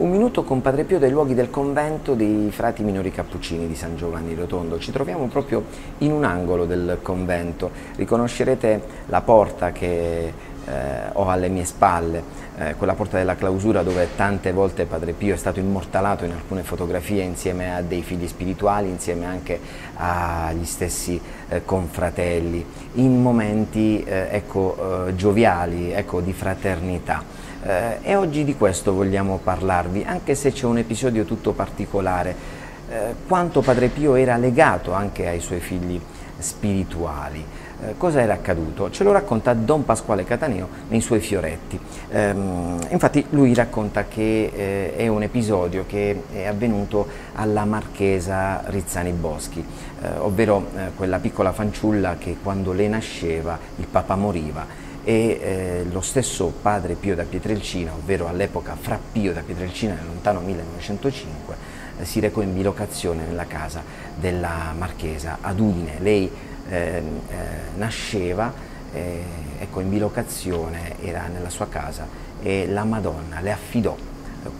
Un minuto con Padre Pio dai luoghi del convento dei frati minori cappuccini di San Giovanni Rotondo. Ci troviamo proprio in un angolo del convento. Riconoscerete la porta che eh, ho alle mie spalle, eh, quella porta della clausura dove tante volte Padre Pio è stato immortalato in alcune fotografie insieme a dei figli spirituali, insieme anche agli stessi eh, confratelli, in momenti eh, ecco, eh, gioviali, ecco, di fraternità. Eh, e oggi di questo vogliamo parlarvi, anche se c'è un episodio tutto particolare, eh, quanto Padre Pio era legato anche ai suoi figli spirituali. Eh, cosa era accaduto? Ce lo racconta Don Pasquale Cataneo nei suoi fioretti. Ehm, infatti lui racconta che eh, è un episodio che è avvenuto alla marchesa Rizzani Boschi, eh, ovvero quella piccola fanciulla che quando le nasceva il papà moriva e eh, lo stesso padre Pio da Pietrelcina, ovvero all'epoca fra Pio da Pietrelcina nel lontano 1905, eh, si recò in bilocazione nella casa della Marchesa ad Udine. Lei eh, eh nasceva eh, ecco, in bilocazione, era nella sua casa e la Madonna le affidò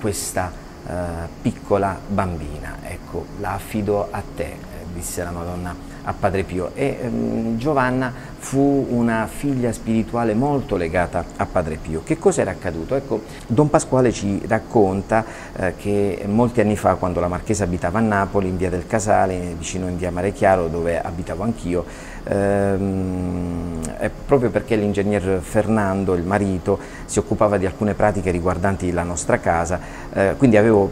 questa eh, piccola bambina, ecco, la affido a te, disse la Madonna a Padre Pio e ehm, Giovanna fu una figlia spirituale molto legata a Padre Pio. Che cosa era accaduto? Ecco, Don Pasquale ci racconta eh, che molti anni fa, quando la Marchesa abitava a Napoli, in via del Casale, vicino in via Mare Chiaro, dove abitavo anch'io, ehm, proprio perché l'ingegner Fernando, il marito, si occupava di alcune pratiche riguardanti la nostra casa, eh, quindi avevo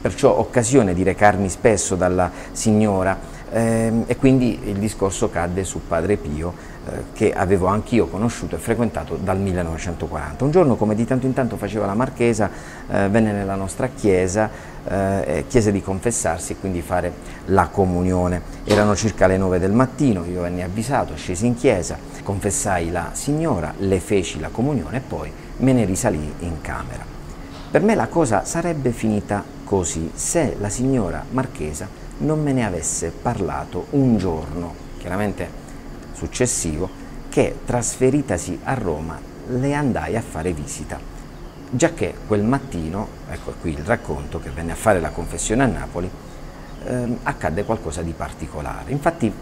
perciò occasione di recarmi spesso dalla signora e quindi il discorso cadde su Padre Pio eh, che avevo anch'io conosciuto e frequentato dal 1940. Un giorno come di tanto in tanto faceva la Marchesa, eh, venne nella nostra chiesa, eh, chiese di confessarsi e quindi fare la comunione. Erano circa le 9 del mattino, io venni avvisato, scesi in chiesa, confessai la signora, le feci la comunione e poi me ne risalì in camera. Per me la cosa sarebbe finita così se la signora Marchesa non me ne avesse parlato un giorno, chiaramente successivo, che trasferitasi a Roma le andai a fare visita. Giacché quel mattino, ecco qui il racconto, che venne a fare la confessione a Napoli, ehm, accadde qualcosa di particolare. Infatti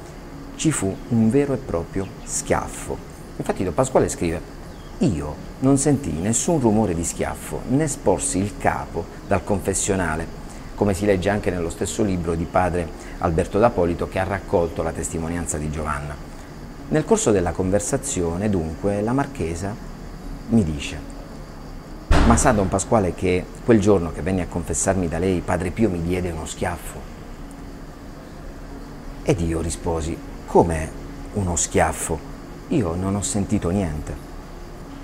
ci fu un vero e proprio schiaffo. Infatti Don Pasquale scrive io non sentii nessun rumore di schiaffo, né sporsi il capo dal confessionale, come si legge anche nello stesso libro di padre Alberto D'Apolito che ha raccolto la testimonianza di Giovanna. Nel corso della conversazione, dunque, la marchesa mi dice ma sa Don Pasquale che quel giorno che venne a confessarmi da lei, Padre Pio mi diede uno schiaffo? Ed io risposi, come uno schiaffo? Io non ho sentito niente.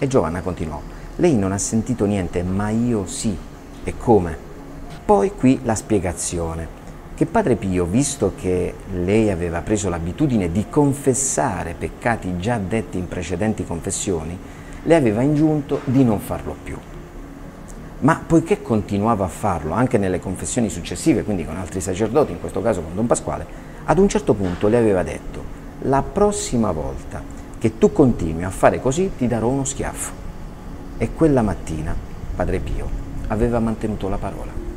E Giovanna continuò, lei non ha sentito niente, ma io sì. E come? Poi qui la spiegazione, che Padre Pio, visto che lei aveva preso l'abitudine di confessare peccati già detti in precedenti confessioni, le aveva ingiunto di non farlo più. Ma poiché continuava a farlo anche nelle confessioni successive, quindi con altri sacerdoti, in questo caso con Don Pasquale, ad un certo punto le aveva detto, la prossima volta che tu continui a fare così ti darò uno schiaffo. E quella mattina Padre Pio aveva mantenuto la parola.